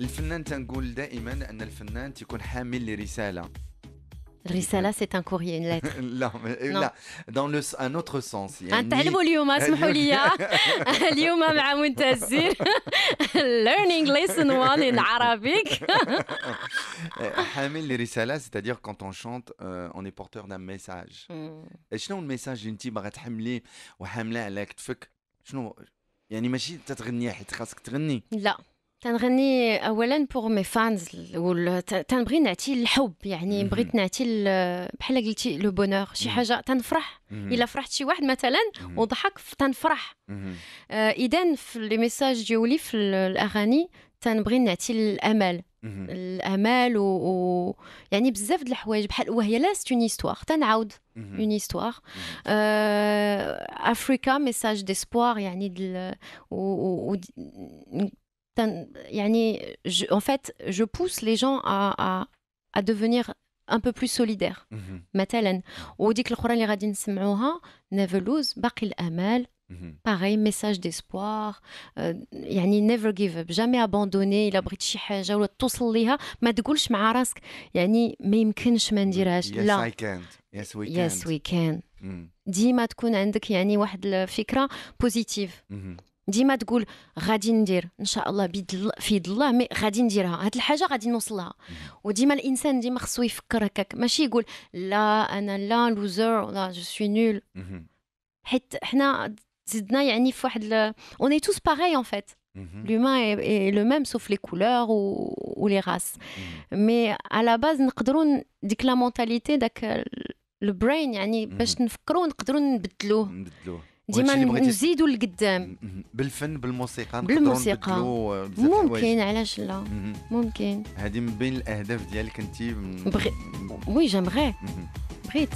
الفنان تنقول دائما أن الفنان تكون حامل لرسالة. الرسالة c'est un courrier là là dans un autre sens يعني نتعلموا اليوم اسمحوا لي. اليوم مع منتزر learning lesson 1 in Arabic. حامل لرسالة c'est-à-dire quand on chante on est porteur d'un message. شنو ال message اللي انت باغا تحمليه وحامله على كتفك؟ شنو؟ يعني ماشي تتغني حيت خاصك تغني. لا. تنغني اولا pour mes fans تنبغي نعطي الحب يعني بغيت نعطي بحال قلتي le bonheur شي حاجة تنفرح. إلا فرحت شي واحد مثلا وضحك تنفرح. اذا في لي message ديالي في الأغاني تنبغي نعطي الأمل. الامال و, و... يعني بزاف د الحوايج بحال وهي لا c'est une histoire تنعاود une histoire افريكا ميساج ديسبوار يعني دل... و... و... يعني je, en fait je pousse les gens à, à, à devenir un peu plus solidaires مثلا وديك الاخرى اللي غادي نسمعوها never lose باقي الامال باغي ميساج ديسبوار يعني نيفر جيف اب جامي ابوندوني الا بغيت شي حاجه ولا توصل ليها ما تقولش مع راسك يعني ما يمكنش ما نديرهاش لا يس وي كان يس وي كان ديما تكون عندك يعني واحد الفكره بوزيتيف ديما تقول غادي ندير إن شاء الله بيد في يد الله mais غادي نديرها. هاد الحاجة غادي نوصلها. وديما الإنسان ديما خصو يفكر هكاك. ماشي يقول لا أنا لا loser لا je suis nulle حيت حنا زدنا يعني في واحد on est tous pareils en fait L'humain est, le même sauf les couleurs ou, ou les races. Mais à la base نقدروا ديك la mentalité داك ال brain يعني باش نفكروا نقدروا نبدلوه. نبدلوه. ديما نزيدوا لقدام. بالفن بالموسيقى بالموسيقى. ممكن علاش لا؟ ممكن. هذه من بين الأهداف ديالك انت بغي... oui j'aimerais. بغيت.